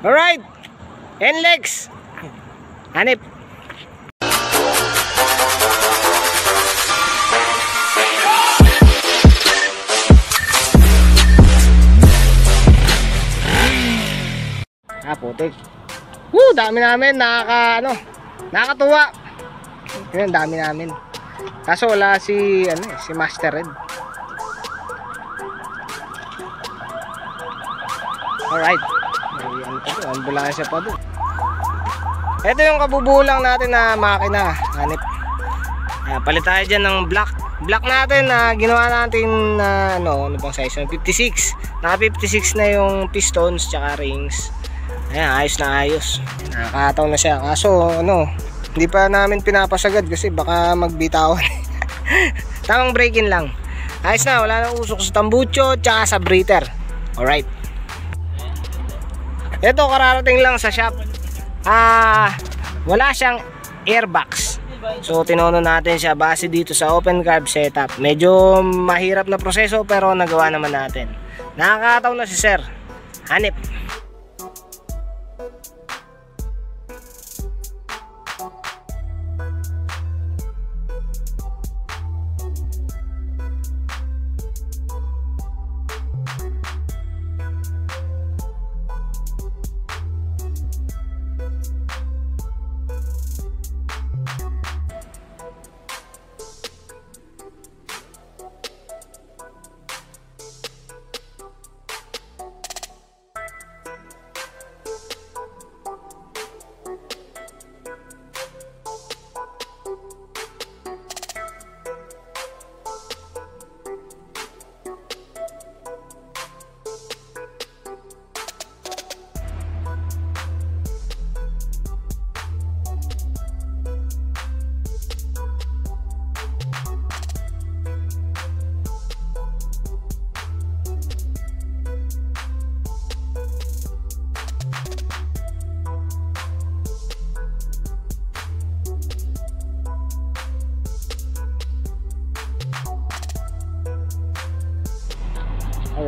Alright. NLEX. Hanip. Ah, putik. Woo, dami namin. Nakaka, ano, nakakatuwa. Yun, dami namin. Kaso wala si, ano eh, si Master Red. Alright. Pa doon, ambulansya pa doon. Ito yung kabubulang natin na makina. Hanip. Ah, palit tayo dyan ng black. Black natin na ginawa natin na ano, ano bang size? 56. Naka 56 na yung pistons tsaka rings. Ayan, ayos na ayos. Nakakataw na siya. Kaso, ano, hindi pa namin pinapasagad kasi baka magbitawan. Tamang break-in lang. Ayos na, wala nang usok sa tambucho tsaka sa breather. Alright. Ito, kararating lang sa shop. Ah, wala siyang airbox. So, tinono natin siya base dito sa open carb setup. Medyo mahirap na proseso pero nagawa naman natin. Nakakataw na si sir. Hanip.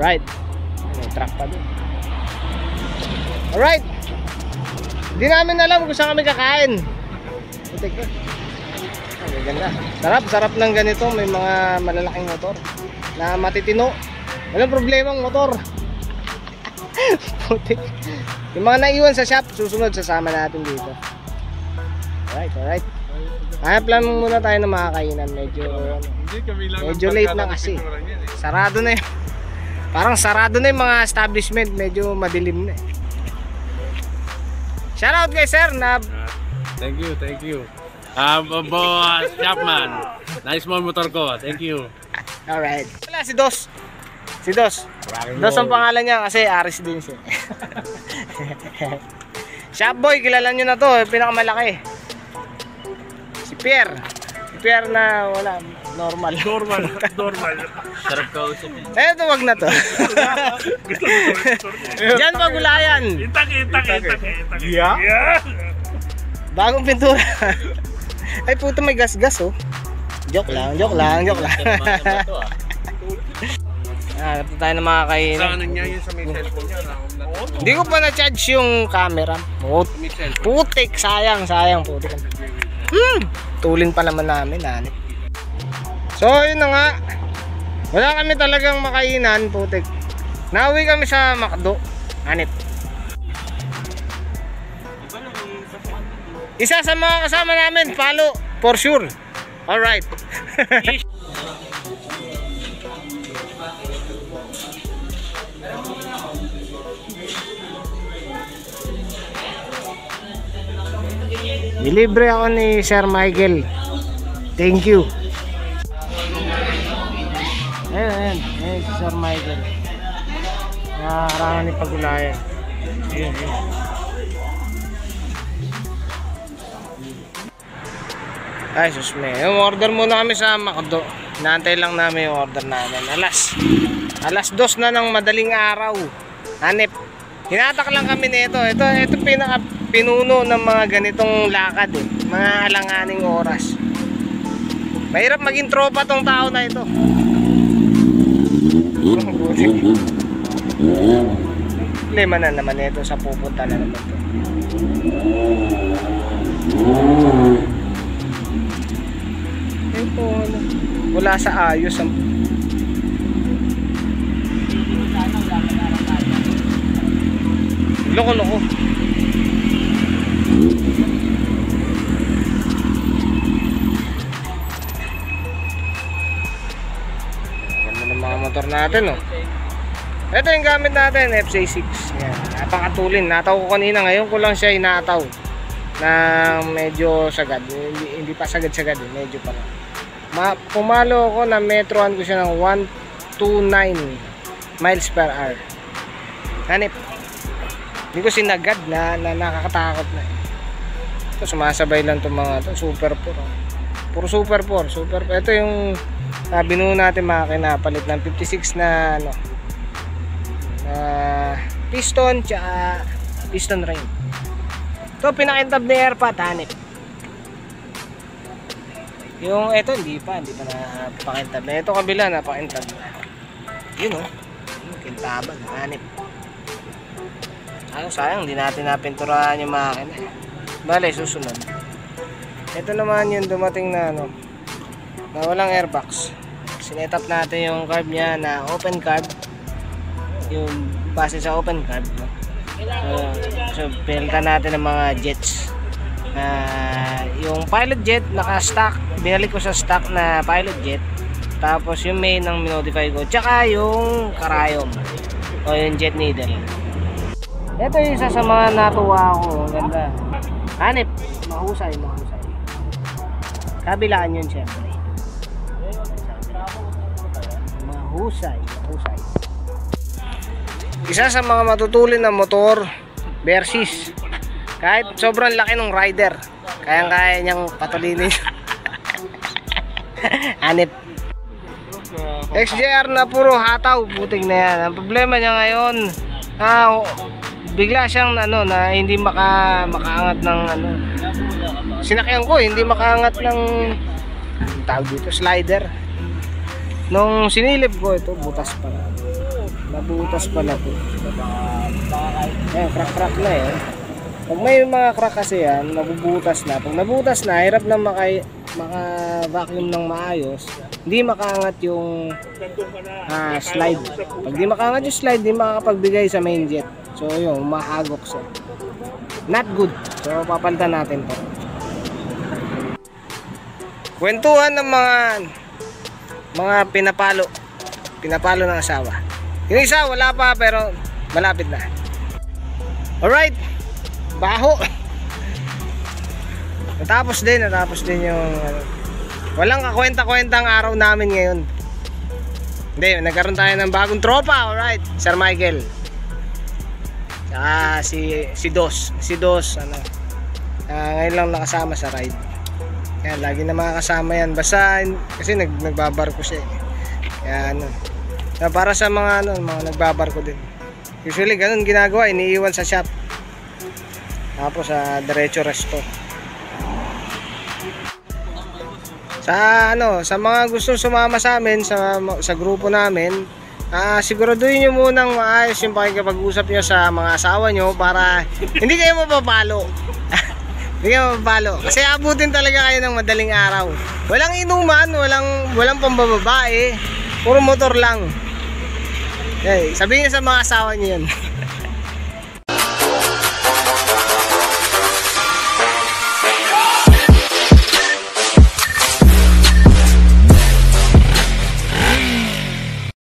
Alright. May truck pa dun. Alright. Hindi namin alam kung saan kami kakain. Putik ko. Ang ganda. Sarap, sarap ng ganito. May mga malalaking motor na matitino. Walang problema ang motor. Putik. Yung mga naiwan sa shop, susunod sasama natin dito. Alright, alright. Hanap lang muna tayo ng mga kainan. Medyo, Medyo late na kasi. sarado na yun. Parang sarado na yung mga establishment. Medyo madilim na eh. Shoutout kay sir na Thank you, thank you. Um, boss Chapman. Nice mo motor ko. Thank you. Alright. Wala si Dos. Si Dos. Dos ang pangalan niya kasi Aris din siya. Shopboy, kilala nyo na to. Pinakamalaki. Si Pierre. Si Pierre na wala. Normal. Normal, normal. Sarap ka usap eh. Eh, ito wag na to. Diyan pagulayan. Itak, itak, itak, itak. Yeah? Bagong pintura. Ay puto may gas-gas oh. Joke lang, joke lang, joke lang. ah, ito tayo na mga kainin. Sa ano niya yun sa may cellphone niya. Hindi ko pa na-charge yung camera. Put putik, sayang, sayang putik. Hmm, tulin pa naman namin, hanip. So, yun na nga. Wala kami talagang makainan, putik. Nauwi kami sa Macdo, hanip. Isa sa mga kasama namin, palo, for sure. Alright. Nilibre ako ni Sir Michael. Thank you. Michael. Nakarangan ni Pagulayan. Ayan, ayan. Ay, sus me. Order muna kami sa Macdo. Inaantay lang namin yung order namin. Alas. Alas dos na ng madaling araw. Hanip. Hinatak lang kami nito. Ito, ito pinaka pinuno ng mga ganitong lakad eh. Mga alanganing oras. Mahirap maging tropa tong tao na ito. Problema na naman ito sa pupunta na naman to. Ito, ano, wala sa ayos ang Loko motor natin, oh. Ito yung gamit natin, FC6. Yan. Napakatulin. Nataw ko kanina. Ngayon ko lang siya inataw. Na medyo sagad. Hindi, hindi pa sagad-sagad. Eh. Medyo pa lang. Ma pumalo ako na metroan ko siya ng 129 miles per hour. Hanip. Hindi ko sinagad na, na nakakatakot na. Ito, sumasabay lang itong mga to Super 4. oh. Puro Super 4. Super 4. Ito yung uh, binuo natin makina. Palit ng 56 na ano, na piston tsaka piston ring. Ito pinakintab ni airpat hanip. Yung ito hindi pa, hindi pa napakintab na. Ito kabila napakintab na. Yun oh. Yung kintaban, hanip. Ano sayang, hindi natin napinturahan yung makina. Bale, susunod. Ito naman yung dumating na ano, na walang airbox. Sinet up natin yung carb niya na open carb. Yung base sa open carb. No? So, so pinalitan natin ng mga jets. Na yung pilot jet naka-stock, binalik ko sa stock na pilot jet. Tapos yung main ng minodify ko. Tsaka yung karayom. O yung jet needle. Ito yung isa sa mga natuwa ko. Ang ganda. Hanip. Mahusay, mahusay. Kabilaan yun syempre. Mahusay, mahusay. Isa sa mga matutulin na motor, Versys. Kahit sobrang laki ng rider, kayang-kaya niyang patulinin. Hanip. XJR na puro hataw, puting na yan. Ang problema niya ngayon, ah, bigla siyang ano na hindi maka makaangat ng ano. Sinakyan ko, hindi makaangat ng tawag dito, slider. Nung sinilip ko ito, butas pala. Nabutas pala to. Eh, crack-crack na eh. Pag may mga crack kasi yan, nabubutas na. Pag nabutas na, hirap na maka, maka-vacuum ng maayos. Hindi makaangat yung ah, slide. Pag di makaangat yung slide, di makakapagbigay sa main jet. So yun, umaagok siya. Not good. So papalitan natin to. Kwentuhan ng mga mga pinapalo. Pinapalo ng asawa. Yung isa wala pa pero malapit na. Alright. Baho. Natapos din, natapos din yung ano. Walang kakwenta-kwentang araw namin ngayon. Hindi, nagkaroon tayo ng bagong tropa, alright. Sir Michael. Saka si si Dos, si Dos ano. ah, ngayon lang nakasama sa ride. Kaya lagi na makakasama yan. Basta kasi nag nagbabarko siya. eh. Kaya ano. Para sa mga ano, mga nagbabarko din. Usually ganun ginagawa, iniiwan sa shop. Tapos sa diretso resto. Sa ano, sa mga gustong sumama sa amin sa sa grupo namin, ah siguraduhin niyo munang maayos yung pakikipag-usap niyo sa mga asawa niyo para hindi kayo mapapalo. hindi kayo mapapalo. Kasi abutin talaga kayo ng madaling araw. Walang inuman, walang walang pambababae, puro motor lang. Eh, sabihin niyo sa mga asawa niyo 'yun.